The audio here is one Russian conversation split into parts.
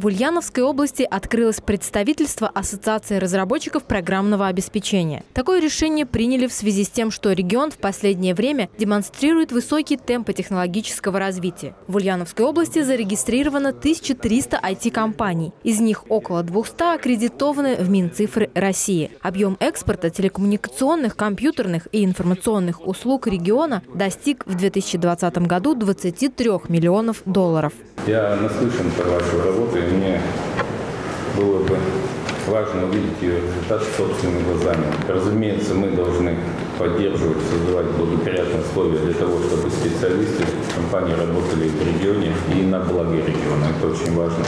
В Ульяновской области открылось представительство Ассоциации разработчиков программного обеспечения. Такое решение приняли в связи с тем, что регион в последнее время демонстрирует высокий темп технологического развития. В Ульяновской области зарегистрировано 1300 IT-компаний. Из них около 200 аккредитованы в Минцифры России. Объем экспорта телекоммуникационных, компьютерных и информационных услуг региона достиг в 2020 году 23 миллионов долларов. Я наслышан про вашу работу, и мне было бы важно увидеть ее результат собственными глазами. Разумеется, мы должны поддерживать, создавать благоприятные условия для того, чтобы специалисты компании работали в регионе и на благо региона. Это очень важно.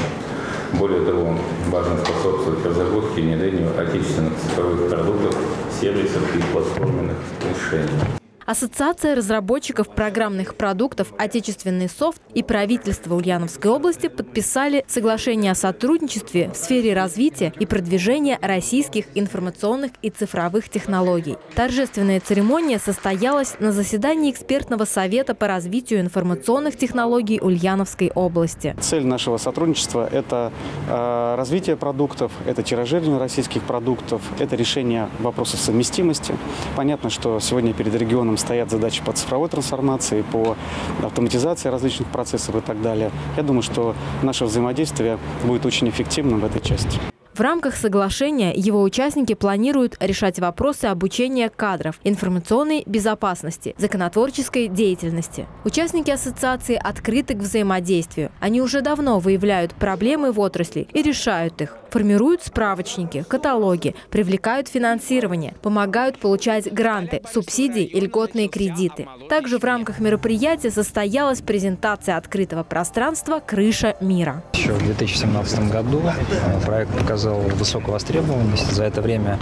Более того, важно способствовать разработке и внедрению отечественных цифровых продуктов, сервисов и платформенных решений. Ассоциация разработчиков программных продуктов «Отечественный софт» и правительство Ульяновской области подписали соглашение о сотрудничестве в сфере развития и продвижения российских информационных и цифровых технологий. Торжественная церемония состоялась на заседании экспертного совета по развитию информационных технологий Ульяновской области. Цель нашего сотрудничества – это э, развитие продуктов, это тиражирование российских продуктов, это решение вопросов совместимости. Понятно, что сегодня перед регионом стоят задачи по цифровой трансформации, по автоматизации различных процессов и так далее. Я думаю, что наше взаимодействие будет очень эффективным в этой части. В рамках соглашения его участники планируют решать вопросы обучения кадров, информационной безопасности, законотворческой деятельности. Участники ассоциации открыты к взаимодействию. Они уже давно выявляют проблемы в отрасли и решают их. Формируют справочники, каталоги, привлекают финансирование, помогают получать гранты, субсидии и льготные кредиты. Также в рамках мероприятия состоялась презентация открытого пространства «Крыша мира». Еще в 2017 году э, проект показал высокую востребованность. За это время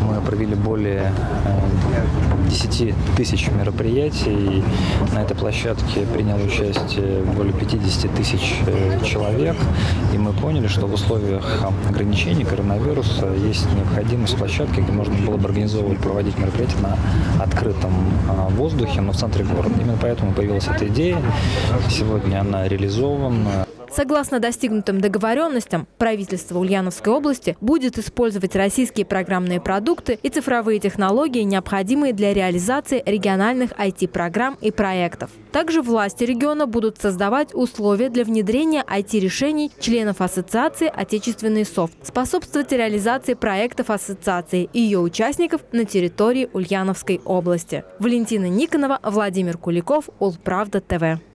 мы провели более 10 э, тысяч мероприятий. На этой площадке приняло участие более 50 тысяч э, человек. И мы поняли, что в условиях ограничений коронавируса есть необходимость площадки, где можно было бы организовывать, проводить мероприятия на открытом э, воздухе, но в центре города. Именно поэтому появилась эта идея. Сегодня она реализована. Согласно достигнутым договоренностям, правительство Ульяновской области будет использовать российские программные продукты и цифровые технологии, необходимые для реализации региональных IT-программ и проектов. Также власти региона будут создавать условия для внедрения IT-решений членов ассоциации «Отечественный софт», способствовать реализации проектов ассоциации и ее участников на территории Ульяновской области. Валентина Никонова, Владимир Куликов, Улправда ТВ.